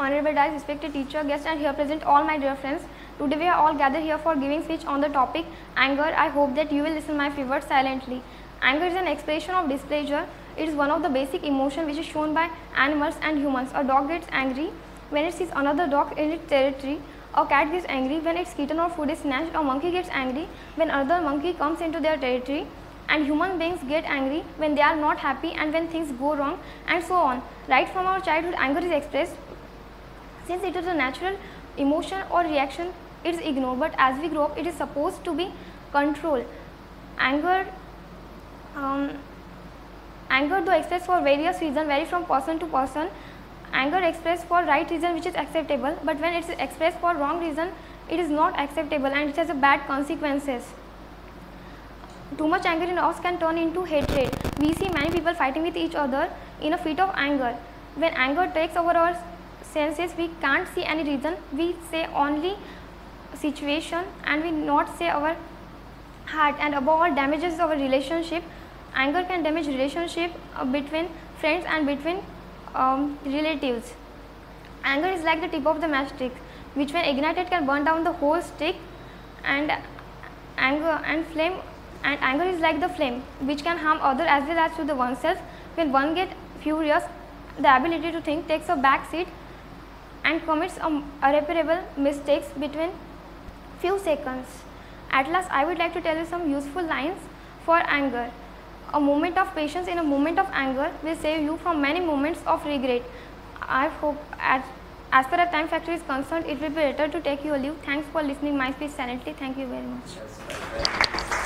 honorable dais, respected teacher, guests and here present all my dear friends. Today we are all gathered here for giving speech on the topic anger. I hope that you will listen my few words silently. Anger is an expression of displeasure. It is one of the basic emotion which is shown by animals and humans. A dog gets angry when it sees another dog in its territory. A cat gets angry when its kitten or food is snatched. A monkey gets angry when another monkey comes into their territory and human beings get angry when they are not happy and when things go wrong and so on. Right from our childhood anger is expressed since it is a natural emotion or reaction it is ignored but as we grow up it is supposed to be controlled. Anger um, anger though expressed for various reasons vary from person to person. Anger expressed for right reason which is acceptable but when it is expressed for wrong reason it is not acceptable and it has a bad consequences. Too much anger in us can turn into hatred. We see many people fighting with each other in a fit of anger. When anger takes over our senses, we can't see any reason. We say only situation and we not say our heart and above all damages our relationship. Anger can damage relationship uh, between friends and between um, relatives. Anger is like the tip of the matchstick which when ignited can burn down the whole stick and anger and flame and anger is like the flame which can harm other as well as to the oneself. When one get furious, the ability to think takes a back seat and commits irreparable mistakes between few seconds. At last, I would like to tell you some useful lines for anger. A moment of patience in a moment of anger will save you from many moments of regret. I hope as, as far as time factor is concerned, it will be better to take your leave. Thanks for listening my speech silently. Thank you very much.